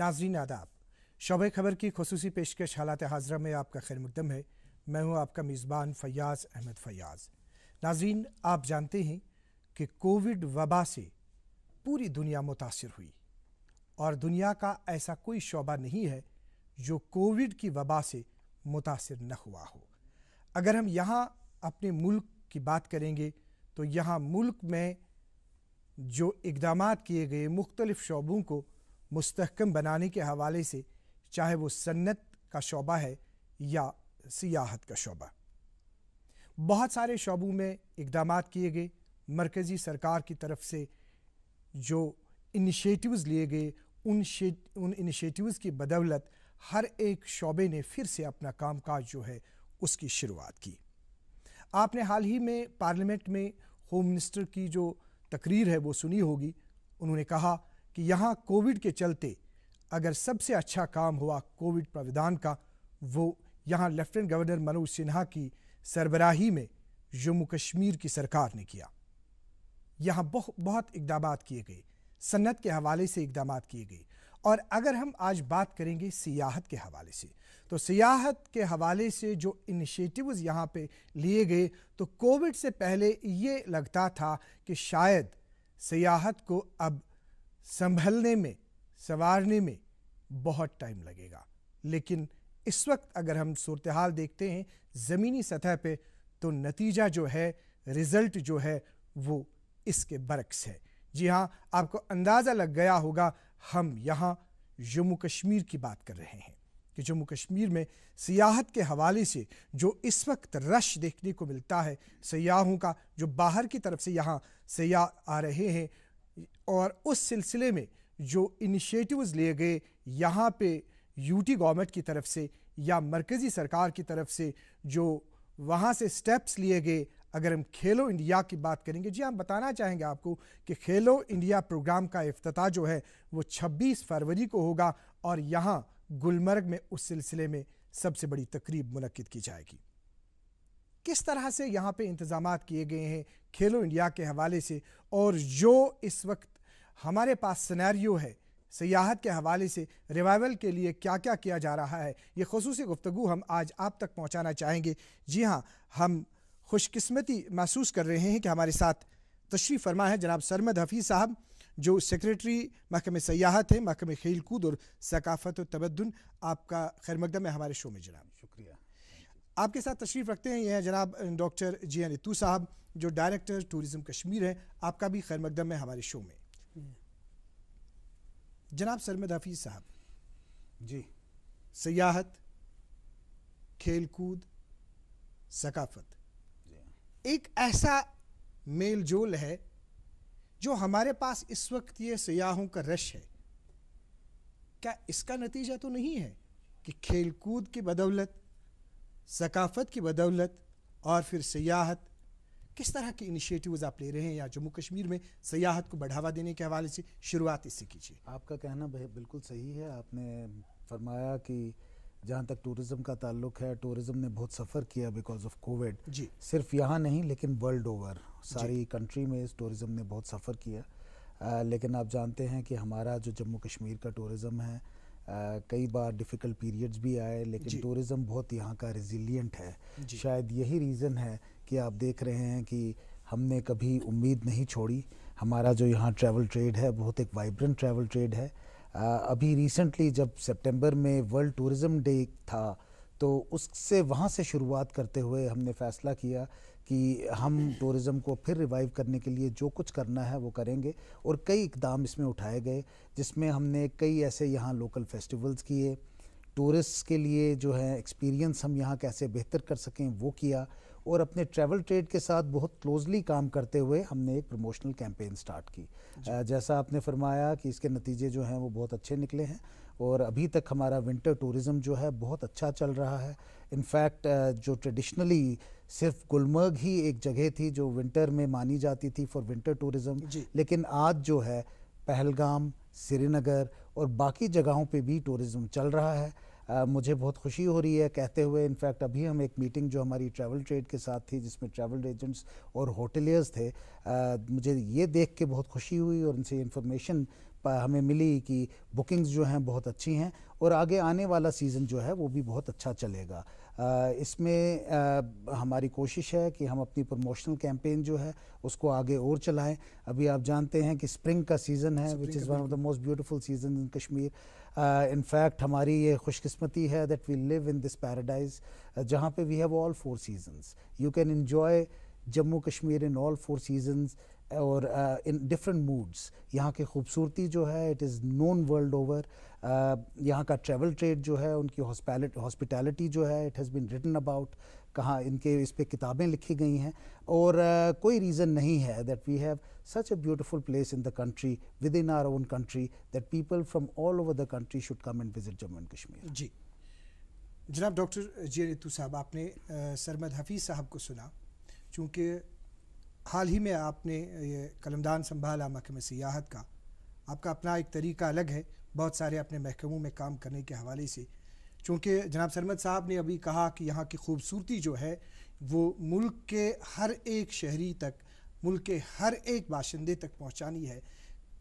नाजरीन आदाब शोब खबर की खसूसी पेशकश हालात हाजरा में आपका खैर मुकदम है। मैं हूँ आपका मेज़बान फ़याज़ अहमद फ़याज़। नाजरीन, आप जानते हैं कि कोविड वबा से पूरी दुनिया मुतासर हुई और दुनिया का ऐसा कोई शोबा नहीं है जो कोविड की वबा से मुतासर न हुआ हो। अगर हम यहाँ अपने मुल्क की बात करेंगे तो यहाँ मुल्क में जो इकदाम किए गए मुख्तलिफ़ शोबों को मुस्तकम बनाने के हवाले से चाहे वो सन्नत का शोबा है या सियाहत का शोबा। बहुत सारे शोबों में इकदाम किए गए। मरकज़ी सरकार की तरफ़ से जो इनिशिएटिव्स लिए गए, उन उन इनिशिएटिव्स की बदौलत हर एक शोबे ने फिर से अपना कामकाज जो है उसकी शुरुआत की। आपने हाल ही में पार्लियामेंट में होम मिनिस्टर की जो तकरीर है वो सुनी होगी। उन्होंने कहा कि यहाँ कोविड के चलते अगर सबसे अच्छा काम हुआ कोविड प्राविधान का, वो यहाँ लेफ्टिनेंट गवर्नर मनोज सिन्हा की सरबराही में जम्मू कश्मीर की सरकार ने किया। यहाँ बहुत बहुत इकदाम किए गए, सन्नत के हवाले से इकदाम किए गए। और अगर हम आज बात करेंगे सियाहत के हवाले से तो सियाहत के हवाले से जो इनिशिएटिव्स यहाँ पे लिए गए तो कोविड से पहले ये लगता था कि शायद सियाहत को अब संभलने में, संवारने में बहुत टाइम लगेगा। लेकिन इस वक्त अगर हम सूरत हाल देखते हैं, ज़मीनी सतह पे तो नतीजा जो है रिज़ल्ट जो है, वो इसके बरक्स है। जी हाँ आपको अंदाज़ा लग गया होगा, हम यहाँ जम्मू कश्मीर की बात कर रहे हैं कि जम्मू कश्मीर में सियाहत के हवाले से जो इस वक्त रश देखने को मिलता है, सयाहों का, जो बाहर की तरफ़ से यहाँ सयाह आ रहे हैं और उस सिलसिले में जो इनिशिएटिव्स लिए गए, यहाँ पे यूटी गवर्नमेंट की तरफ़ से या मरकज़ी सरकार की तरफ़ से जो वहाँ से स्टेप्स लिए गए, अगर हम खेलो इंडिया की बात करेंगे, जी हम बताना चाहेंगे आपको कि खेलो इंडिया प्रोग्राम का अफ्ताह जो है, वो 26 फरवरी को होगा और यहाँ गुलमर्ग में उस सिलसिले में सबसे बड़ी तकरीब मुनद की जाएगी। किस तरह से यहाँ पे इंतज़ाम किए गए हैं खेलो इंडिया के हवाले से? और जो इस वक्त हमारे पास सनैरियो है, सियाहत के हवाले से रिवाइवल के लिए क्या क्या किया जा रहा है, ये खसूस गुफ्तु हम आज आप तक पहुँचाना चाहेंगे। जी हाँ हम खुशकस्मती महसूस कर रहे हैं कि हमारे साथ तशरी फरमा है जनाब सरमद हफीज़ साहब, जो सेक्रेटरी महकम सयाहत है, महकम खेल कूद और सकाफ़त तबदन आपका खैर मकदम है हमारे शो में जनाब। शुक्रिया। आपके साथ तशरीफ़ रखते हैं ये हैं जनाब डॉक्टर जी एन रितू साहब जो डायरेक्टर टूरिज़म कश्मीर हैं आपका भी खैर मकदम है हमारे शो में। जनाब सरमद हफीज़ साहब। जी। सियाहत खेल कूद सकाफत एक ऐसा मेल जोल है जो हमारे पास इस वक्त ये सयाहों का रश है। क्या इसका नतीजा तो नहीं है कि खेल कूद की बदौलत सकाफत की बदौलत और फिर सयाहत। किस तरह के इनिशिएटिव्स आप ले रहे हैं या जम्मू कश्मीर में सयाहत को बढ़ावा देने के हवाले से? शुरुआत इससे कीजिए। आपका कहना बिल्कुल सही है। आपने फरमाया कि जहाँ तक टूरिज़्म का ताल्लुक है टूरिज़्म ने बहुत सफ़र किया बिकॉज़ ऑफ़ कोविड जी। सिर्फ़ यहाँ नहीं लेकिन वर्ल्ड ओवर सारी कंट्री में इस टूरिज़्म ने बहुत सफ़र किया। आ, लेकिन आप जानते हैं कि हमारा जो जम्मू कश्मीर का टूरिज़्म है कई बार डिफ़िकल्ट पीरियड्स भी आए लेकिन टूरिज़्म बहुत यहाँ का रिजिलियंट है। शायद यही रीज़न है कि आप देख रहे हैं कि हमने कभी उम्मीद नहीं छोड़ी। हमारा जो यहाँ ट्रैवल ट्रेड है बहुत एक वाइब्रेंट ट्रैवल ट्रेड है। अभी रिसेंटली जब सितंबर में वर्ल्ड टूरिज़्म डे था तो उससे वहाँ से शुरुआत करते हुए हमने फ़ैसला किया कि हम टूरिज़्म को फिर रिवाइव करने के लिए जो कुछ करना है वो करेंगे और कई इकदाम इसमें उठाए गए जिसमें हमने कई ऐसे यहाँ लोकल फेस्टिवल्स किए। टूरिस्ट के लिए जो है एक्सपीरियंस हम यहाँ कैसे बेहतर कर सकें वो किया और अपने ट्रैवल ट्रेड के साथ बहुत क्लोजली काम करते हुए हमने एक प्रमोशनल कैंपेन स्टार्ट की। जैसा आपने फरमाया कि इसके नतीजे जो हैं वो बहुत अच्छे निकले हैं और अभी तक हमारा विंटर टूरिज़्म जो है बहुत अच्छा चल रहा है। इनफैक्ट जो ट्रेडिशनली सिर्फ़ गुलमर्ग ही एक जगह थी जो विंटर में मानी जाती थी फॉर विंटर टूरिज़्म लेकिन आज जो है पहलगाम श्रीनगर और बाकी जगहों पे भी टूरिज़्म चल रहा है। आ, मुझे बहुत खुशी हो रही है। कहते हुए इनफैक्ट अभी हम एक मीटिंग जो हमारी ट्रैवल ट्रेड के साथ थी जिसमें ट्रैवल एजेंट्स और होटलियर्स थे आ, मुझे ये देख के बहुत खुशी हुई और उनसे इन्फॉर्मेशन हमें मिली कि बुकिंग्स जो हैं बहुत अच्छी हैं। और आगे आने वाला सीज़न जो है वो भी बहुत अच्छा चलेगा। इसमें हमारी कोशिश है कि हम अपनी प्रमोशनल कैंपेन जो है उसको आगे और चलाएँ। अभी आप जानते हैं कि स्प्रिंग का सीज़न है which is one of the most beautiful season in Kashmir in fact हमारी ये खुशकस्मती है that we live in this paradise जहाँ पे we have all four seasons you can enjoy Jammu Kashmir in all four seasons और in different moods यहाँ की खूबसूरती जो है it is known world over यहाँ का ट्रेवल ट्रेड जो है उनकी हॉस्पिटैलिटी जो है it has been written about कहाँ इनके इस पर किताबें लिखी गई हैं। और uh, कोई रीज़न नहीं है that we have such a beautiful place in the country within our own country that people from all over the country should come and visit Jammu and Kashmir जी। जनाब डॉक्टर जे रितु साहब आपने सरमद हफीज़ साहब को सुना। चूँकि हाल ही में आपने ये कलमदान संभाला महकमे सियाहत का आपका अपना एक तरीका अलग है, बहुत सारे अपने महकमों में काम करने के हवाले से। चूँकि जनाब सरमद साहब ने अभी कहा कि यहाँ की खूबसूरती जो है, वो मुल्क के हर एक शहरी तक, मुल्क के हर एक बाशिंदे तक पहुँचानी है।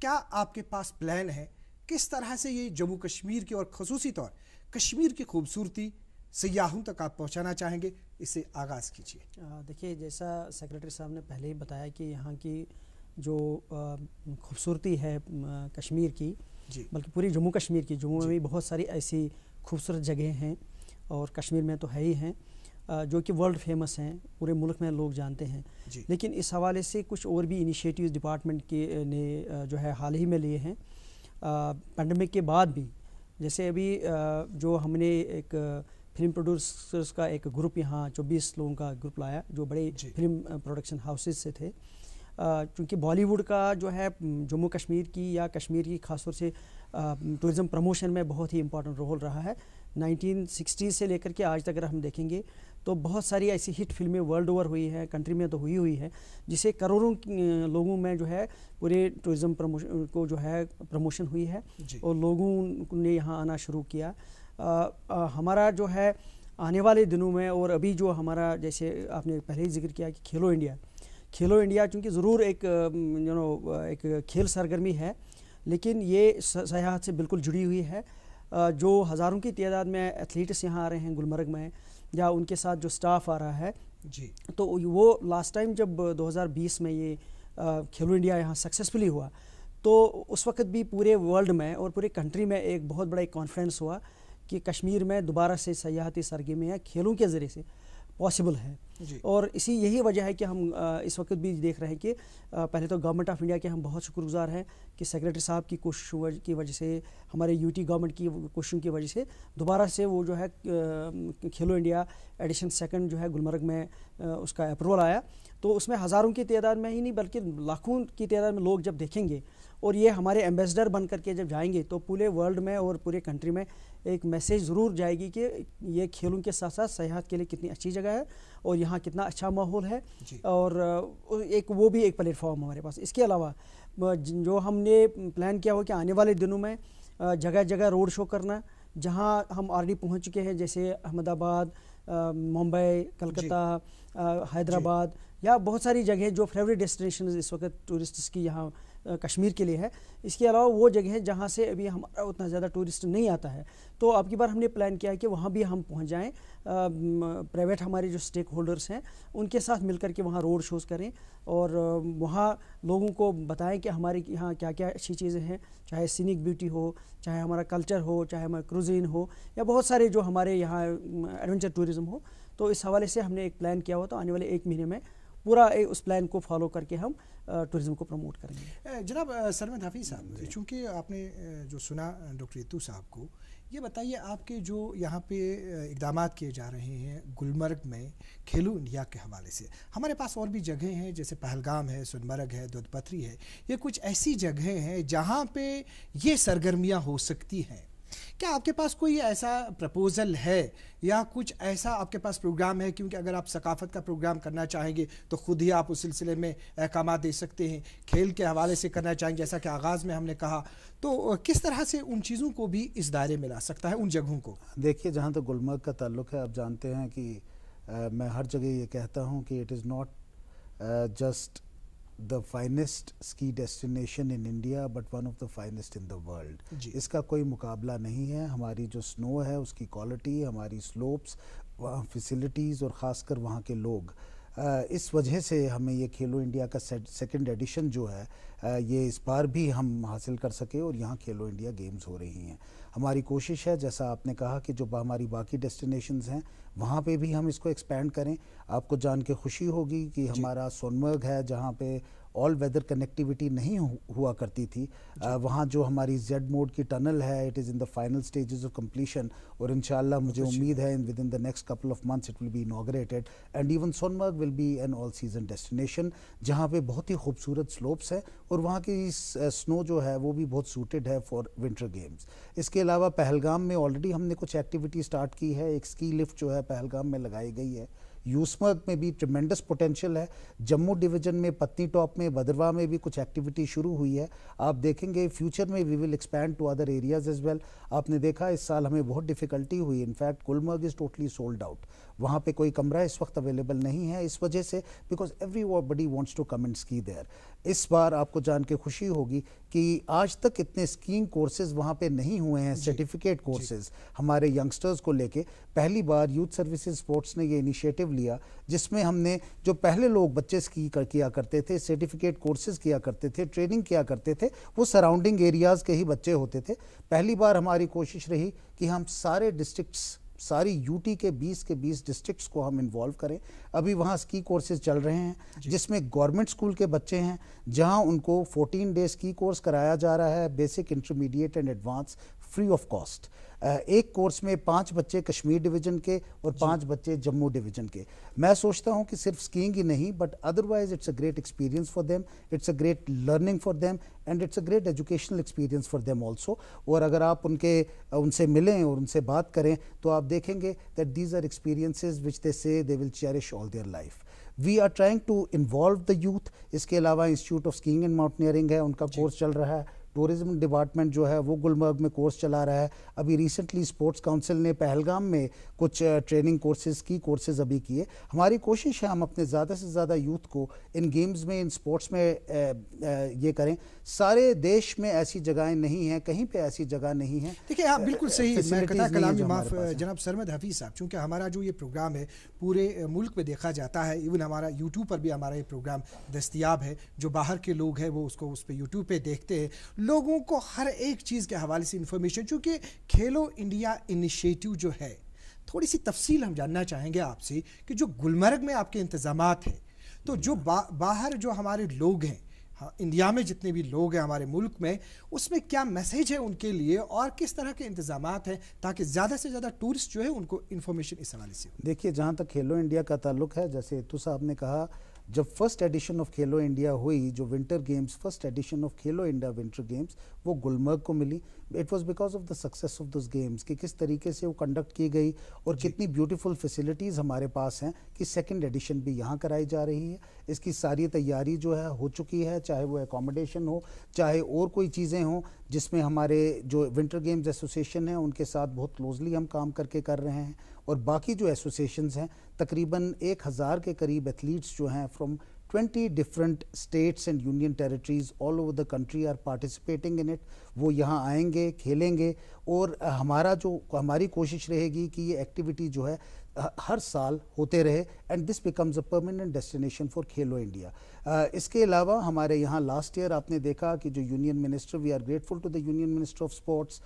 क्या आपके पास प्लान है? किस तरह से ये जम्मू कश्मीर की और खसूसी तौर कश्मीर की खूबसूरती सयाहों तक आप पहुँचाना चाहेंगे? इसे आगाज़ कीजिए। देखिए, जैसा सेक्रेटरी साहब ने पहले ही बताया कि यहाँ की जो खूबसूरती है कश्मीर की बल्कि पूरी जम्मू कश्मीर की। जम्मू में भी बहुत सारी ऐसी खूबसूरत जगह हैं और कश्मीर में तो है ही हैं जो कि वर्ल्ड फ़ेमस हैं पूरे मुल्क में लोग जानते हैं। लेकिन इस हवाले से कुछ और भी इनिशिएटिव डिपार्टमेंट के ने जो है हाल ही में लिए हैं। पेंडेमिक के बाद भी जैसे अभी जो हमने एक फ़िल्म प्रोड्यूसर्स का एक ग्रुप यहाँ चौबीस लोगों का ग्रुप लाया जो बड़े फ़िल्म प्रोडक्शन हाउसेज से थे। क्योंकि बॉलीवुड का जो है जम्मू कश्मीर की या कश्मीर की खासतौर से टूरिज़म प्रमोशन में बहुत ही इंपॉर्टेंट रोल रहा है। 1960 से लेकर के आज तक अगर हम देखेंगे तो बहुत सारी ऐसी हिट फ़िल्में वर्ल्ड ओवर हुई हैं कंट्री में तो हुई हुई है जिसे करोड़ों लोगों में जो है पूरे टूरिज़म प्रमोशन को जो है प्रमोशन हुई है। और लोगों ने यहाँ आना शुरू किया। आ, आ, हमारा जो है आने वाले दिनों में और अभी जो हमारा जैसे आपने पहले ही ज़िक्र किया कि खेलो इंडिया खेलो इंडिया चूँकि ज़रूर एक यू नो एक खेल सरगर्मी है लेकिन ये सयाहत से बिल्कुल जुड़ी हुई है। जो हज़ारों की तादाद में एथलीट्स यहाँ आ रहे हैं गुलमर्ग में या उनके साथ जो स्टाफ आ रहा है जी। तो वो लास्ट टाइम जब 2020 में ये खेलो इंडिया यहाँ सक्सेसफुली हुआ तो उस वक्त भी पूरे वर्ल्ड में और पूरे कंट्री में एक बहुत बड़ा एक कॉन्फ्रेंस हुआ कि कश्मीर में दोबारा से सयाहती सरगर्मियाँ खेलों के ज़रिए से। पॉसिबल है। और इसी यही वजह है कि हम इस वक्त भी देख रहे हैं कि पहले तो गवर्नमेंट ऑफ़ इंडिया के हम बहुत शुक्रगुजार हैं कि सेक्रेटरी साहब की कोशिशों की वजह से हमारे यूटी गवर्नमेंट की कोशिशों की वजह से दोबारा से वो जो है खेलो इंडिया एडिशन सेकंड जो है गुलमर्ग में उसका अप्रूवल आया। तो उसमें हज़ारों की तादाद में ही नहीं बल्कि लाखों की तादाद में लोग जब देखेंगे और ये हमारे एम्बेसडर बन करके जब जाएँगे तो पूरे वर्ल्ड में और पूरे कंट्री में एक मैसेज ज़रूर जाएगी कि ये खेलों के साथ साथ सेहत के लिए कितनी अच्छी जगह है और यहाँ कितना अच्छा माहौल है और एक वो भी एक प्लेटफॉर्म हमारे पास। इसके अलावा जो हमने प्लान किया हो कि आने वाले दिनों में जगह जगह रोड शो करना जहाँ हम ऑलरेडी पहुँच चुके हैं जैसे अहमदाबाद मुंबई कलकत्ता हैदराबाद या बहुत सारी जगह जो फेवरेट डेस्टिनेशन इस वक्त टूरिस्ट्स की यहाँ कश्मीर के लिए है। इसके अलावा वो जगह है जहाँ से अभी हमारा उतना ज़्यादा टूरिस्ट नहीं आता है। तो अब की बार हमने प्लान किया है कि वहाँ भी हम पहुँच जाएँ। प्राइवेट हमारे जो स्टेक होल्डर्स हैं, उनके साथ मिलकर के वहाँ रोड शोज़ करें और वहाँ लोगों को बताएँ कि हमारे यहाँ क्या क्या अच्छी चीज़ें हैं, चाहे सीनिक ब्यूटी हो, चाहे हमारा कल्चर हो, चाहे हमारा क्रूजिन हो, या बहुत सारे जो हमारे यहाँ एडवेंचर टूरिज़म हो। तो इस हवाले से हमने एक प्लान किया हुआ तो आने वाले एक महीने में पूरा उस प्लान को फॉलो करके हम टूरिज़्म को प्रमोट करेंगे। जनाब सरमद हाफिज़ साहब, चूँकि आपने जो सुना डॉक्टर रितु साहब को, ये बताइए आपके जो यहाँ पे इकदाम किए जा रहे हैं गुलमर्ग में खेलो इंडिया के हवाले से, हमारे पास और भी जगह हैं, जैसे पहलगाम है, सोनमर्ग है दुधपथरी है, ये कुछ ऐसी जगह हैं जहाँ पे ये सरगर्मियाँ हो सकती हैं? क्या आपके पास कोई ऐसा प्रपोज़ल है या कुछ ऐसा आपके पास प्रोग्राम है? क्योंकि अगर आप सकाफत का प्रोग्राम करना चाहेंगे तो खुद ही आप उस सिलसिले में अहकाम दे सकते हैं खेल के हवाले से करना चाहेंगे जैसा कि आगाज़ में हमने कहा। तो किस तरह से उन चीज़ों को भी इस दायरे में ला सकता है उन जगहों को? देखिए जहाँ तो गुलमर्ग का ताल्लुक है आप जानते हैं कि आ, मैं हर जगह ये कहता हूँ कि it is not just the finest ski destination in India but one of the finest in the world इसका कोई मुकाबला नहीं है। हमारी जो स्नो है उसकी क्वालिटी हमारी स्लोप्स वहाँ फैसिलिटीज़ और ख़ासकर वहाँ के लोग आ, इस वजह से हमें ये खेलो इंडिया का सेकंड एडिशन जो है आ, ये इस बार भी हम हासिल कर सके और यहाँ खेलो इंडिया गेम्स हो रही हैं। हमारी कोशिश है जैसा आपने कहा कि जो हमारी बाकी डेस्टिनेशंस हैं वहाँ पे भी हम इसको एक्सपेंड करें। आपको जान के खुशी होगी कि हमारा सोनमर्ग है जहाँ पे ऑल वेदर कनेक्टिविटी नहीं हुआ करती थी। वहाँ जो हमारी जेड मोड की टनल है it is in the final stages of completion और इन मुझे उम्मीद है in within the next couple of months it will be inaugurated and even Sonmarg will be an all season destination जहाँ पे बहुत ही खूबसूरत स्लोप्स हैं और वहाँ की स्नो जो है वो भी बहुत सूटेड है फॉर विंटर गेम्स इसके अलावा पहलगाम में ऑलरेडी हमने कुछ एक्टिविटी स्टार्ट की है एक स्की लिफ्ट जो है पहलगाम में लगाई गई है। यूसमर्ग में भी ट्रिमेंडस पोटेंशियल है। जम्मू डिवीज़न में, पत्नी टॉप में, भद्रवा में भी कुछ एक्टिविटी शुरू हुई है। आप देखेंगे फ्यूचर में we will expand to other areas as well आपने देखा, इस साल हमें बहुत डिफिकल्टी हुई। In fact Gulmarg is totally sold out वहाँ पे कोई कमरा इस वक्त अवेलेबल नहीं है इस वजह से because everybody wants to come and ski there इस बार आपको जान के खुशी होगी कि आज तक इतने स्कीइंग कोर्सेज वहाँ पे नहीं हुए हैं सर्टिफिकेट कोर्सेज हमारे यंगस्टर्स को लेके। पहली बार यूथ सर्विसेज़ स्पोर्ट्स ने ये इनिशिएटिव लिया जिसमें हमने जो पहले लोग बच्चे स्की कर किया करते थे सर्टिफिकेट कोर्सेज किया करते थे ट्रेनिंग किया करते थे वो सराउंडिंग एरियाज़ के ही बच्चे होते थे। पहली बार हमारी कोशिश रही कि हम सारे डिस्ट्रिक्ट्स सारी यूटी के 20 के 20 डिस्ट्रिक्ट्स को हम इन्वॉल्व करें। अभी वहाँ स्की कोर्सेज चल रहे हैं जिसमें गवर्नमेंट स्कूल के बच्चे हैं जहाँ उनको 14 डेज़ स्की कोर्स कराया जा रहा है basic intermediate and advance free of cost. एक कोर्स में पाँच बच्चे कश्मीर डिवीज़न के और पाँच बच्चे जम्मू डिवीज़न के। मैं सोचता हूँ कि सिर्फ़ स्कीइंग ही नहीं but otherwise it's a great experience for them it's a great learning for them and it's a great educational experience for them also और अगर आप उनके उनसे मिलें और उनसे बात करें तो आप देखेंगे that these are experiences which they say they will cherish all their life we are trying to involve the youth इसके अलावा institute of skiing and mountaineering है उनका कोर्स चल रहा है। टूरिज़्म डिपार्टमेंट जो है वो गुलमर्ग में कोर्स चला रहा है। अभी रिसेंटली स्पोर्ट्स काउंसिल ने पहलगाम में कुछ ट्रेनिंग कोर्सेज की कोर्सेज अभी किए। हमारी कोशिश है हम अपने ज़्यादा से ज़्यादा यूथ को इन गेम्स में इन स्पोर्ट्स में ये करें। सारे देश में ऐसी जगहें नहीं हैं कहीं पर ऐसी जगह नहीं है। देखिए आप बिल्कुल सही। माफ़ जनाब सरमद हफीज़ साहब चूँकि हमारा जो ये प्रोग्राम है पूरे मुल्क में देखा जाता है इवन हमारा यूट्यूब पर भी हमारा ये प्रोग्राम दस्तियाब है। जो बाहर के लोग हैं वो उसको उस पर यूट्यूब पर देखते हैं। लोगों को हर एक चीज़ के हवाले से इन्फॉर्मेशन चूँकि खेलो इंडिया इनिशिएटिव जो है थोड़ी सी तफसील हम जानना चाहेंगे आपसे कि जो गुलमर्ग में आपके इंतज़ाम हैं तो जो बा, बाहर जो हमारे लोग हैं हाँ इंडिया में जितने भी लोग हैं हमारे मुल्क में उसमें क्या मैसेज है उनके लिए और किस तरह के इंतज़ाम हैं ताकि ज़्यादा से ज़्यादा टूरिस्ट जो है उनको इन्फॉर्मेशन इस हवाले से देखिए जहाँ तक खेलो इंडिया का ताल्लुक है जैसे तो साहब ने कहा जब first edition of Khelo India हुई जो Winter Games first edition of Khelo India Winter Games वो गुलमर्ग को मिली। It was because of the success of this games कि किस तरीके से वो कंडक्ट की गई और कितनी ब्यूटीफुल फैसिलिटीज़ हमारे पास हैं कि सेकंड एडिशन भी यहाँ कराई जा रही है। इसकी सारी तैयारी जो है हो चुकी है चाहे वो एकोमोडेशन हो चाहे और कोई चीज़ें हों जिसमें हमारे जो विंटर गेम्स एसोसिएशन है उनके साथ बहुत क्लोजली हम काम करके कर रहे हैं। और बाकी जो एसोसिएशंस हैं, तकरीबन एक हज़ार के करीब एथलीट्स जो हैं from 20 different states and union territories all over the country are participating in it वो यहाँ आएँगे, खेलेंगे और हमारा जो, हमारी कोशिश रहेगी कि ये एक्टिविटी जो है हर साल होते रहे and this becomes a permanent destination for Khelo India इसके अलावा हमारे यहाँ लास्ट ईयर आपने देखा कि जो union minister we are grateful to the union minister of sports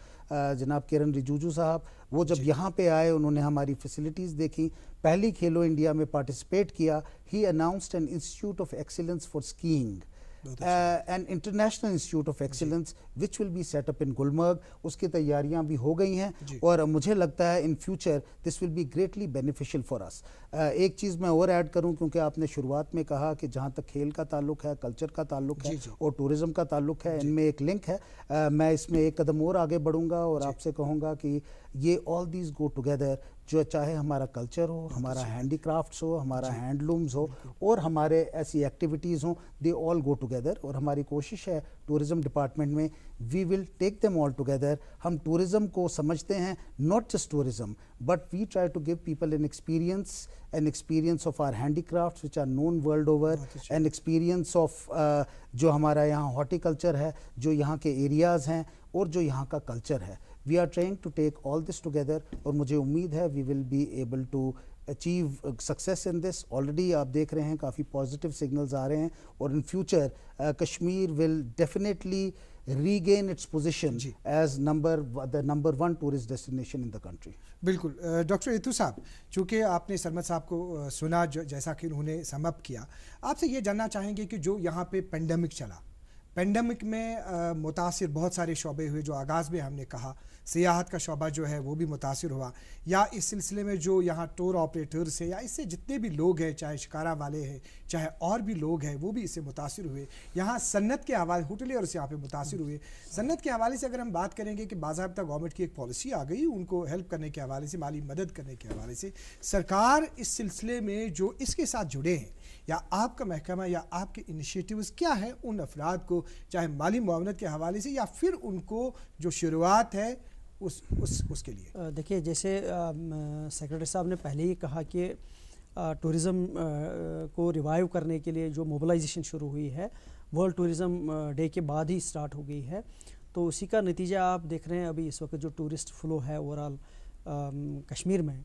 जनाब किरण रिजूजू साहब वो जब यहाँ पे आए उन्होंने हमारी फैसिलिटीज़ देखी पहली खेलो इंडिया में पार्टिसिपेट किया he announced an institute of excellence for skiing an international institute of excellence which will be set up in Gulmarg उसकी तैयारियाँ भी हो गई हैं और मुझे लगता है in future this will be greatly beneficial for us एक चीज़ मैं और ऐड करूँ क्योंकि आपने शुरुआत में कहा कि जहाँ तक खेल का ताल्लुक है कल्चर का ताल्लुक है और टूरिज़्म का ताल्लुक है इनमें एक लिंक है uh, मैं इसमें एक कदम और आगे बढ़ूँगा और आपसे कहूँगा कि ये ऑल दीज गो टुगेदर जो चाहे हमारा कल्चर हो हमारा हैंडीक्राफ्ट्स हो हमारा हैंडलूम्स हो और हमारे ऐसी एक्टिविटीज़ हों दे ऑल गो टुगेदर और हमारी कोशिश है टूरिज़्म डिपार्टमेंट में we will take them all together हम टूरिज़्म को समझते हैं not just tourism but we try to give people an experience an experience of our handicraft which are known world over an experience of जो हमारा यहाँ horticulture है जो यहाँ के एरियाज़ हैं और जो यहाँ का कल्चर है। We are trying to take all this together और मुझे उम्मीद है we will be able to achieve success in this already आप देख रहे हैं काफ़ी पॉजिटिव सिग्नल्स आ रहे हैं और in future Kashmir will definitely regain its position as number the number one tourist destination in the country बिल्कुल डॉक्टर इतू साहब चूँकि आपने सरमद साहब को सुना जैसा कि उन्होंने समअप किया आपसे ये जानना चाहेंगे कि जो यहाँ पे पेंडेमिक चला पेंडेमिक में मुतासर बहुत सारे शोबे हुए जो आगाज़ में हमने कहा। सियाहत का शोबा जो है वो भी मुतासर हुआ। या इस सिलसिले में जो यहाँ टूर ऑपरेटर्स है या इससे जितने भी लोग हैं, चाहे शिकारा वाले हैं, चाहे और भी लोग हैं, वो भी इससे मुतासर हुए। यहाँ सन्नत के हवाले होटलियर्स यहाँ पे मुतासर हुए। सन्नत के हवाले से अगर हम बात करेंगे कि बाबा गवर्नमेंट की एक पॉलिसी आ गई, उनको हेल्प करने के हवाले से, माली मदद करने के हवाले से, सरकार इस सिलसिले में जो इसके साथ जुड़े हैं या आपका महकमा या आपके इनिशिएटिव्स क्या है उन अफराद को, चाहे माली मुआवनत के हवाले से या फिर उनको जो शुरुआत है उस उस, उसके लिए? देखिए, जैसे सेक्रेटरी साहब ने पहले ही कहा कि टूरिज़म को रिवाइव करने के लिए जो मोबलाइजेशन शुरू हुई है वर्ल्ड टूरिज़म डे के बाद ही स्टार्ट हो गई है। तो उसी का नतीजा आप देख रहे हैं अभी इस वक्त जो टूरिस्ट फ्लो है ओवरऑल कश्मीर में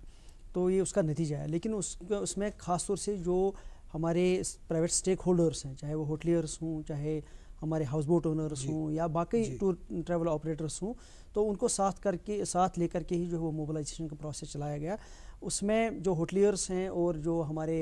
तो ये उसका नतीजा है। लेकिन उस, उसमें ख़ास तौर से जो हमारे प्राइवेट स्टेक होल्डर्स हैं चाहे वो होटलियर्स हों चाहे हमारे हाउस बोट ओनर्स हों या बाकी टूर ट्रैवल ऑपरेटर्स हों तो उनको साथ करके साथ लेकर के ही जो है वो मोबिलाइजेशन का प्रोसेस चलाया गया। उसमें जो होटलियर्स हैं और जो हमारे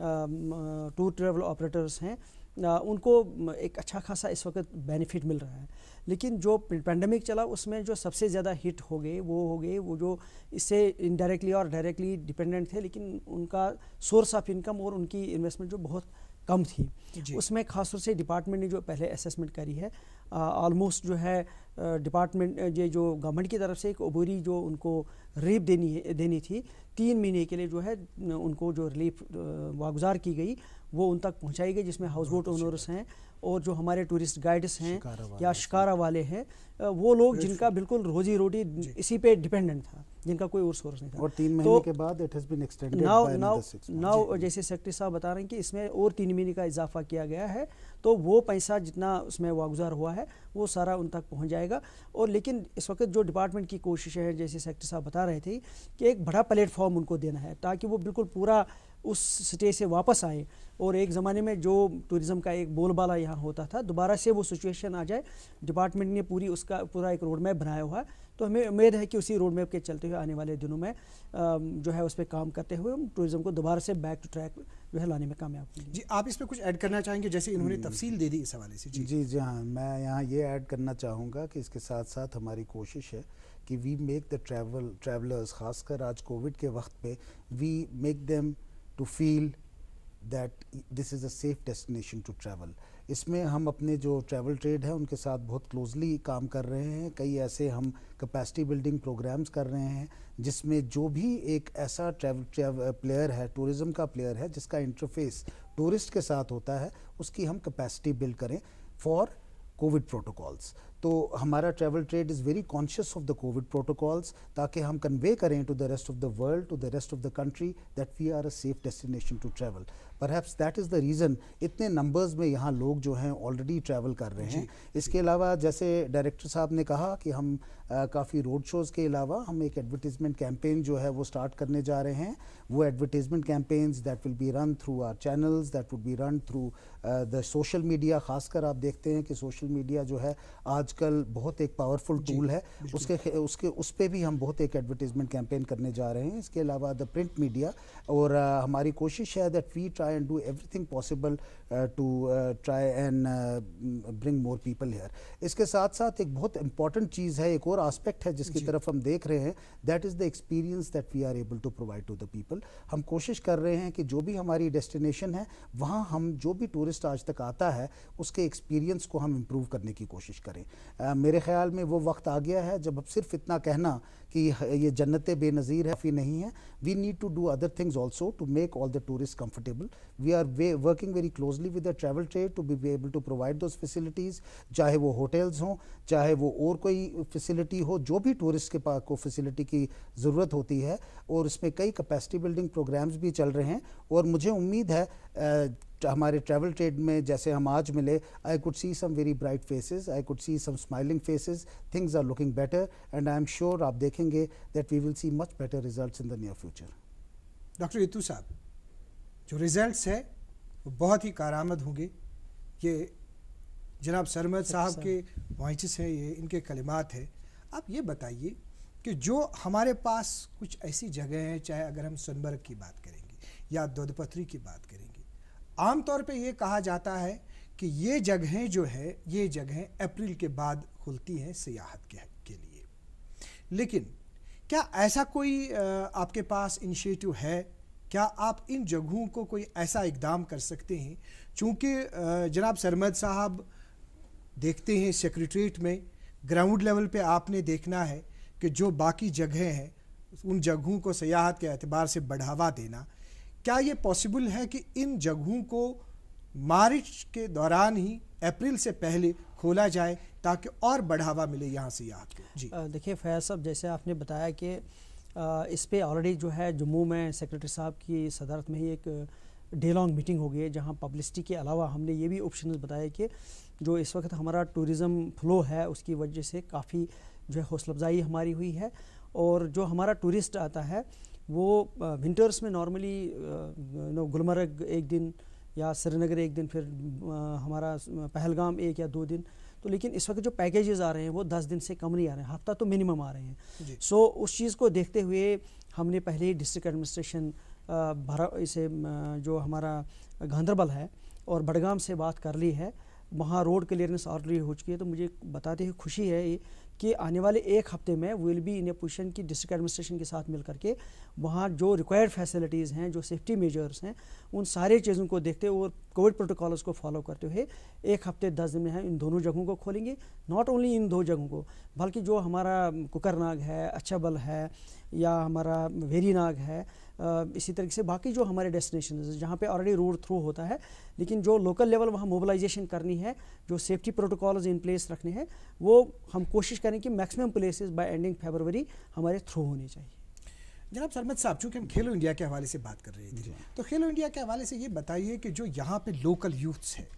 टूर ट्रैवल ऑपरेटर्स हैं उनको एक अच्छा खासा इस वक्त बेनिफिट मिल रहा है। लेकिन जो पेंडेमिक चला, उसमें जो सबसे ज़्यादा हिट हो गए, वो हो गए, वो जो इससे इनडायरेक्टली और डायरेक्टली डिपेंडेंट थे, लेकिन उनका सोर्स ऑफ़ इनकम और उनकी इन्वेस्टमेंट जो बहुत कम थी। उसमें खासतौर से डिपार्टमेंट ने जो पहले असेसमेंट करी है ऑलमोस्ट जो है डिपार्टमेंट ये जो गवर्नमेंट की तरफ़ से एक अबूरी जो उनको रिलीफ देनी है देनी थी तीन महीने के लिए जो है उनको जो रिलीफ वागुजार की गई वो उन तक पहुंचाई गई जिसमें हाउस बोट ओनर्स हैं और जो हमारे टूरिस्ट गाइड्स हैं या शिकारा वाले हैं वो लोग जिनका बिल्कुल। रोजी रोटी इसी पे डिपेंडेंट था। जिनका कोई और सोर्स नहीं था। और तीन महीने तो, के बाद it has been extended now now now जैसे सेक्रेटरी साहब बता रहे हैं कि इसमें और तीन महीने का इजाफा किया गया है तो वो पैसा जितना उसमें वागुजार हुआ है वो सारा उन तक पहुँच जाएगा। और लेकिन इस वक्त जो डिपार्टमेंट की कोशिशें हैं जैसे सेक्रेटरी साहब बता रहे थे कि एक बड़ा प्लेटफॉर्म उनको देना है ताकि वो बिल्कुल पूरा उस स्टेज से वापस आए। और एक ज़माने में जो टूरिज़्म का एक बोलबाला यहाँ होता था दोबारा से वो सिचुएशन आ जाए डिपार्टमेंट ने पूरी उसका पूरा एक रोड मैप बनाया हुआ। है तो हमें उम्मीद है कि उसी रोड मैप के चलते हुए आने वाले दिनों में जो है उस पर काम करते हुए हम टूरिज़्म को दोबारा से बैक टू ट्रैक जो है लाने में कामयाब होंगे। जी आप इस पर कुछ ऐड करना चाहेंगे जैसे इन्होंने हम्म। तफसील दे दी इस हवाले से? जी। जी जी हाँ मैं यहाँ ये ऐड करना चाहूँगा कि इसके साथ साथ हमारी कोशिश है कि we make the travel travellers खासकर आज कोविड के वक्त पे we make them to feel that this is a safe destination to travel इसमें हम अपने जो ट्रैवल ट्रेड है, उनके साथ बहुत क्लोजली काम कर रहे हैं। कई ऐसे हम कैपेसिटी बिल्डिंग प्रोग्राम्स कर रहे हैं, जिसमें जो भी एक ऐसा ट्रैवल प्लेयर है टूरिज़्म का प्लेयर है, जिसका इंटरफेस टूरिस्ट के साथ होता है, उसकी हम कैपेसिटी बिल्ड करें फॉर कोविड प्रोटोकॉल्स तो हमारा travel trade is very conscious of the covid protocols ताकि हम कन्वे करें to the rest of the world to the rest of the country that we are a safe destination to travel perhaps that is the reason इतने numbers में यहाँ लोग जो हैं already travel कर रहे हैं। इसके अलावा जैसे डायरेक्टर साहब ने कहा कि हम काफ़ी रोड शोज़ के अलावा हम एक एडवर्टीज़मेंट कैंपेन जो है वो स्टार्ट करने जा रहे हैं। वो advertisement campaigns that will be run through our channels that would be run through the social media खासकर आप देखते हैं कि सोशल मीडिया जो है आजकल बहुत एक पावरफुल टूल है। उसके उसके उस पर भी हम बहुत एक एडवर्टीज़मेंट कैंपेन करने जा रहे हैं। इसके अलावा द प्रिंट मीडिया और uh, हमारी कोशिश है that we try and do everything possible to try and bring more people here इसके साथ साथ एक बहुत इंपॉर्टेंट चीज़ है एक और आस्पेक्ट है जिसकी तरफ़ हम देख रहे हैं that is the experience that we are able to provide to the people हम कोशिश कर रहे हैं कि जो भी हमारी डेस्टिनेशन है वहाँ हम जो भी टूरिस्ट आज तक आता है उसके एक्सपीरियंस को हम इम्प्रूव करने की कोशिश करें। मेरे ख्याल में वो वक्त आ गया है जब अब सिर्फ़ इतना कहना कि ये जन्नत बेनज़ीर है फ़ी नहीं है। We need to do other things also to make all the tourist comfortable we are way working very closely with the travel trade to be able to provide those facilities चाहे वो होटल्स हों, चाहे वो और कोई facility हो, जो भी टूरिस्ट के पास को फैसिलिटी की ज़रूरत होती है। और इसमें कई कैपेसिटी बिल्डिंग प्रोग्राम्स भी चल रहे हैं। और मुझे उम्मीद है हमारे ट्रैवल ट्रेड में जैसे हम आज मिले I could see some very bright faces I could see some smiling faces things are looking better and I am sure आप देखेंगे that we will see much better results in the near future doctor Yatoo साहब जो results है वो बहुत ही कारामद होंगे। ये जनाब सरमद साहब के वॉइस हैं ये इनके कलिमात हैं। आप ये बताइए कि जो हमारे पास कुछ ऐसी जगह हैं चाहे अगर हम सोनबर्ग की बात करेंगे या दोदपथरी की बात करेंगे आमतौर पे ये कहा जाता है कि ये जगहें जो है ये जगहें अप्रैल के बाद खुलती हैं सियाहत के, लेकिन, क्या ऐसा कोई आपके पास इनिशिएटिव है? क्या आप इन जगहों को कोई ऐसा इकदाम कर सकते हैं? चूँकि जनाब सरमद साहब देखते हैं सेक्रेटरीट में ग्राउंड लेवल पे आपने देखना है कि जो बाकी जगहें हैं, उन जगहों को सयाहत के अतबार से बढ़ावा देना, क्या ये पॉसिबल है कि इन जगहों को मार्च के दौरान ही, अप्रैल से पहले खोला जाए? ताकि और बढ़ावा मिले यहाँ सियाहत को जी। देखिए, फैज साहब, जैसे आपने बताया कि इस पर ऑलरेडी जो है जम्मू में सेक्रेटरी साहब की सदारत में ही एक डे लॉन्ग मीटिंग हो गई है, जहाँ पब्लिसिटी के अलावा हमने ये भी ऑप्शन बताया कि जो इस वक्त हमारा टूरिज़म फ्लो है, उसकी वजह से काफ़ी जो है हौसला अफजाई हमारी हुई है और जो हमारा टूरिस्ट आता है, वो विंटर्स में नॉर्मली नो गुलमर्ग एक दिन या श्रीनगर एक दिन, फिर हमारा पहलगाम एक या दो दिन तो लेकिन इस वक्त जो पैकेजेस आ रहे हैं वो दस दिन से कम नहीं आ रहे हैं। हफ़्ता तो मिनिमम आ रहे हैं। सो so, उस चीज़ को देखते हुए हमने पहले ही डिस्ट्रिक्ट एडमिनिस्ट्रेशन भरा इसे जो हमारा गांधरबल है और बडगाम से बात कर ली है। वहाँ रोड क्लियरेंस ऑलरेडी हो चुकी है तो मुझे बताते हुए खुशी है कि आने वाले एक हफ़्ते में will be in a position की डिस्ट्रिक्ट एडमिनिस्ट्रेशन के साथ मिल करके वहाँ जो रिक्वायर्ड फैसिलिटीज़ हैं, जो सेफ्टी मेजर्स हैं, उन सारे चीज़ों को देखते हुए और कोविड प्रोटोकॉल्स को फॉलो करते हुए एक हफ़्ते दस दिन में है, इन दोनों जगहों को खोलेंगे। नॉट ओनली इन दो जगहों को, बल्कि जो हमारा कुकरनाग है अच्छाबल है, या हमारा वेरीनाग है इसी तरीके से बाकी जो हमारे डेस्टिनेशन जहाँ पे ऑलरेडी रोड थ्रू होता है लेकिन जो लोकल लेवल वहाँ मोबिलाइजेशन करनी है जो सेफ्टी प्रोटोकॉल्स इन प्लेस रखने हैं वो हम कोशिश करें कि maximum places by ending February हमारे थ्रू होने चाहिए। जनाब सरमद साहब चूँकि हम खेलो इंडिया के हवाले से बात कर रहे थे तो खेलो इंडिया के हवाले से ये बताइए कि जो यहाँ पे लोकल यूथ्स है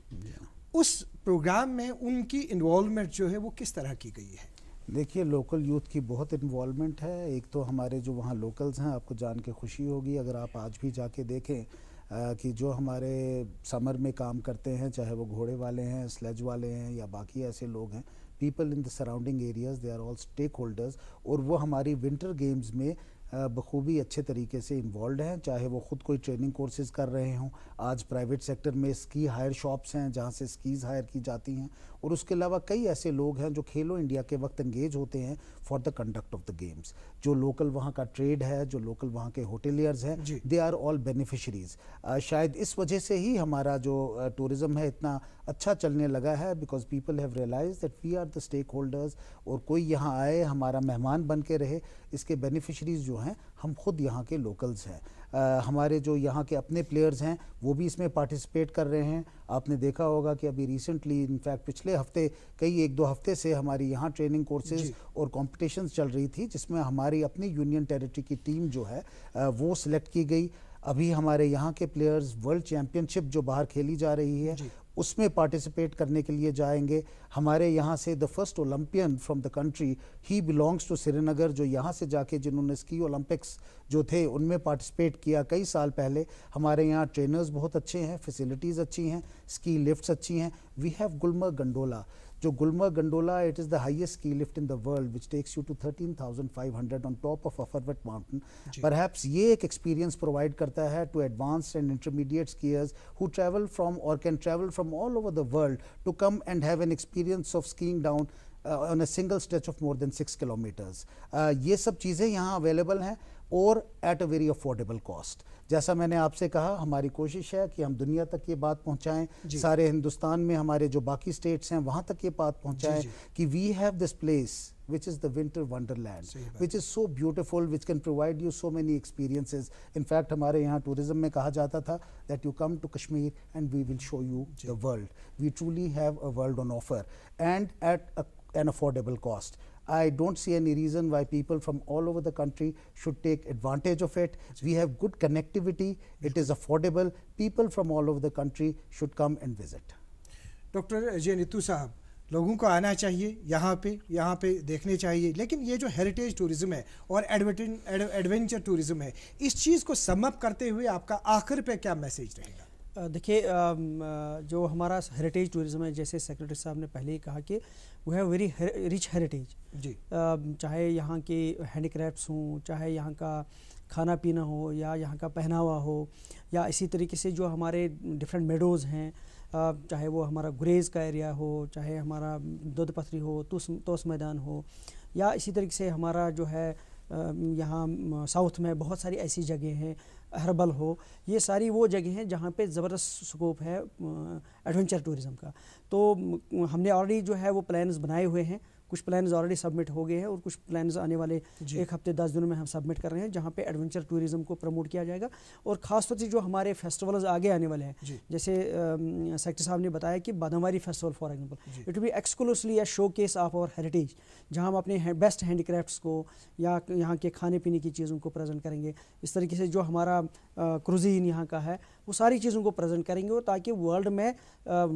उस प्रोग्राम में उनकी इन्वॉलमेंट जो है वो किस तरह की गई है? देखिए लोकल यूथ की बहुत इन्वॉलमेंट है। एक तो हमारे जो वहाँ लोकल्स हैं आपको जान के खुशी होगी। अगर आप आज भी जाके देखें आ, कि जो हमारे समर में काम करते हैं चाहे वो घोड़े वाले हैं स्लेज वाले हैं या बाकी ऐसे लोग हैं people in the surrounding areas they are all stakeholders और वो हमारी विंटर गेम्स में बखूबी अच्छे तरीके से इन्वॉल्व हैं। चाहे वो ख़ुद कोई ट्रेनिंग कोर्सेज़ कर रहे हों आज प्राइवेट सेक्टर में स्की हायर शॉप्स हैं जहाँ से स्कीज़ हायर की जाती हैं। और उसके अलावा कई ऐसे लोग हैं जो खेलो इंडिया के वक्त एंगेज होते हैं for the conduct of the games जो लोकल वहाँ का ट्रेड है जो लोकल वहाँ के होटेलियर्स हैं दे आर ऑल बेनिफिशरीज शायद इस वजह से ही हमारा जो टूरिज़्म है इतना अच्छा चलने लगा है because people have realise that we are the stakeholders और कोई यहाँ आए हमारा मेहमान बन के रहे इसके बेनिफिशरीज जो हैं हम खुद यहाँ के लोकल्स हैं। आ, हमारे जो यहाँ के अपने प्लेयर्स हैं वो भी इसमें पार्टिसिपेट कर रहे हैं। आपने देखा होगा कि अभी रिसेंटली इनफैक्ट पिछले हफ़्ते कई एक दो हफ़्ते से हमारी यहाँ ट्रेनिंग कोर्सेज और कॉम्पिटिशन्स चल रही थी जिसमें हमारी अपनी यूनियन टेरिटरी की टीम जो है वो सिलेक्ट की गई। अभी हमारे यहाँ के प्लेयर्स वर्ल्ड चैम्पियनशिप जो बाहर खेली जा रही है उसमें पार्टिसिपेट करने के लिए जाएँगे। हमारे यहाँ से the first Olympian from the country he belongs to Srinagar जो यहाँ से जाके जिन्होंने स्की ओलंपिक्स जो थे, उनमें पार्टिसिपेट किया कई साल पहले। हमारे यहाँ ट्रेनर्स बहुत अच्छे हैं फैसिलिटीज़ अच्छी हैं स्की लिफ्ट्स अच्छी हैं। We have Gulmarg gondola जो Gulmarg gondola it is the highest ski lift in the world which takes you to 13,500 on top of Afarwat mountain perhaps ये एक एक्सपीरियंस प्रोवाइड करता है to advance and intermediate skiers who travel from और can travel from all over the world to come and have an experience of skiing down on a single stretch of more than six kilometers ये सब चीज़ें यहाँ available हैं और at a very affordable cost जैसा मैंने आपसे कहा हमारी कोशिश है कि हम दुनिया तक ये बात पहुंचाएँ सारे हिंदुस्तान में हमारे जो बाकी स्टेट्स हैं वहाँ तक ये बात पहुंचाएँ कि we have this place which is the winter wonderland which is so beautiful which can provide you so many experiences in fact हमारे यहाँ टूरिज़्म में कहा जाता था that you come to Kashmir and we will show you the world we truly have a world on offer and at an affordable cost I don't see any reason why people from all over the country should take advantage of it. We have good connectivity, it is affordable. People from all over the country should come and visit. Doctor J Nitoo साहब लोगों को आना चाहिए यहाँ पे यहाँ पे देखने चाहिए लेकिन ये जो हेरिटेज टूरिज़्म है और एडवेंचर टूरिज़्म है इस चीज़ को समअप करते हुए आपका आखिर पे क्या मैसेज रहेगा देखिए जो हमारा हेरिटेज टूरिज़्म है जैसे सेक्रेटरी साहब ने पहले ही कहा कि वो है वेरी रिच हेरिटेज जी। चाहे यहाँ के हैंडीक्राफ्ट्स हों चाहे यहाँ का खाना पीना हो या यहाँ का पहनावा हो या इसी तरीके से जो हमारे डिफरेंट मेडोज़ हैं चाहे वो हमारा गुरेज़ का एरिया हो चाहे हमारा दुध पथरी हो तोस तोस मैदान हो या इसी तरीके से हमारा जो है यहाँ साउथ में बहुत सारी ऐसी जगह हैं हर्बल हो, ये सारी वो जगह हैं जहाँ पे ज़बरदस्त स्कोप है एडवेंचर टूरिज़्म का। तो हमने ऑलरेडी जो है वो प्लान्स बनाए हुए हैं। कुछ प्लान्स ऑलरेडी सबमिट हो गए हैं और कुछ प्लान्स आने वाले एक हफ़्ते दस दिनों में हम सबमिट कर रहे हैं जहाँ पे एडवेंचर टूरिज़्म को प्रमोट किया जाएगा। और ख़ासतौर से जो हमारे फेस्टिवल्स आगे आने वाले हैं जैसे सेक्टर साहब ने बताया कि Badamwari festival for example it be exclusively a showcase of our heritage जहाँ हम अपने बेस्ट हैंडीक्राफ्ट्स को या यहाँ के खाने पीने की चीज़ों को प्रेजेंट करेंगे। इस तरीके से जो हमारा क्रूजीन यहाँ का है वो सारी चीज़ों को प्रेजेंट करेंगे और ताकि वर्ल्ड में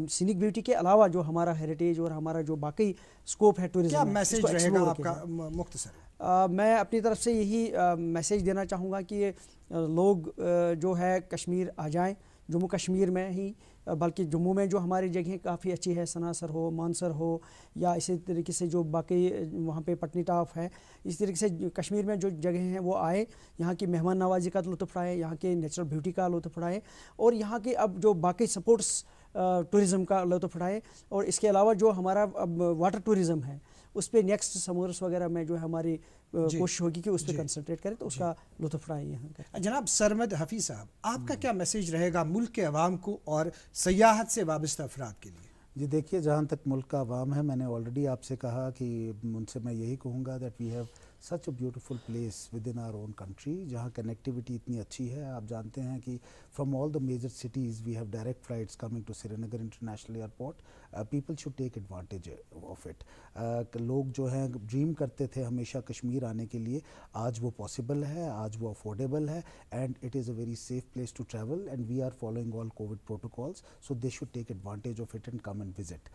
सीनिक ब्यूटी के अलावा जो हमारा हेरिटेज और हमारा जो बाकी स्कोप है टूरिज़्म क्या मैसेज रहेगा आपका मुख्तसर मैं अपनी तरफ़ से यही मैसेज देना चाहूँगा कि लोग जो है कश्मीर आ जाएँ जम्मू कश्मीर में ही बल्कि जम्मू में जो हमारी जगह काफ़ी अच्छी है, सनासर हो, मानसर हो, या इसी तरीके से जो बाकी वहाँ पे पटनी टॉप है, इस तरीके से कश्मीर में जो जगह हैं वो आए, यहाँ की मेहमान नवाजी का लुत्फ़ उड़ाए यहाँ के नेचुरल ब्यूटी का लुत्फ़ उड़ाए और यहाँ के अब जो बाकी सपोर्ट्स टूरिज़म का लुत्फ़ उड़ाए और इसके अलावा जो हमारा अब वाटर टूरिज़म है उस पर नेक्स्ट समर्स वगैरह में जो है हमारी कोशिश होगी कि उस पर कंसनट्रेट करें तो उसका लुत्फ उठाए यहाँ का। जनाब सरमद हफ़ी साहब आपका क्या मैसेज रहेगा मुल्क के अवाम को और सयाहत से वाबस्ता अफराद के लिए? जी देखिए जहाँ तक मुल्क का अवाम है मैंने ऑलरेडी आपसे कहा कि उनसे मैं यही कहूँगा that we have such a beautiful place within our own country जहाँ कनेक्टिविटी इतनी अच्छी है। आप जानते हैं कि from all the major cities we have direct flights coming to Srinagar international airport people should take advantage of it लोग जो हैं ड्रीम करते थे हमेशा कश्मीर आने के लिए। आज वो पॉसिबल है आज वो अफोर्डेबल है and it is a very safe place to travel and we are following all covid protocols so they should take advantage of it and come and visit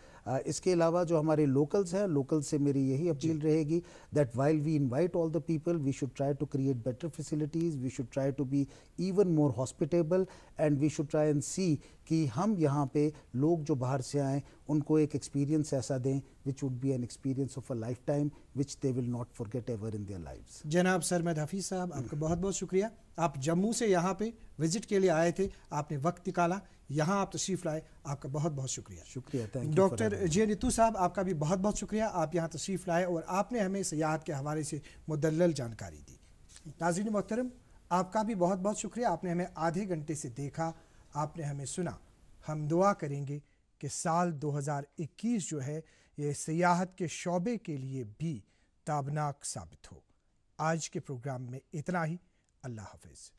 इसके अलावा जो हमारे लोकल्स हैं लोकल्स से मेरी यही अपील रहेगी that while we invite all the people. We should try to create better facilities. We should try to be even more hospitable. And we should try and see कि हम यहाँ पे लोग जो बाहर से आए, उनको एक एक्सपीरियंस ऐसा दें which would be an experience of a lifetime which they will not forget ever in their lives जनाब सरमद हफीज़ साहब, आपका बहुत बहुत शुक्रिया। आप जम्मू से यहाँ पे विज़िट के लिए आए थे, आपने वक्त निकाला। यहाँ आप तशरीफ़ लाए आपका बहुत बहुत शुक्रिया शुक्रिया थैंक डॉक्टर जे नितू साहब आपका भी बहुत बहुत शुक्रिया। आप यहाँ तशरीफ़ लाए और आपने हमें सयाहत के हवाले से मुदल जानकारी दी। नाजिन मोहतरम आपका भी बहुत बहुत शुक्रिया। आपने हमें आधे घंटे से देखा आपने हमें सुना। हम दुआ करेंगे कि साल 2021 जो है ये सियाहत के शोबे के लिए भी ताबनाक साबित हो। आज के प्रोग्राम में इतना ही। अल्लाह हाफिज़।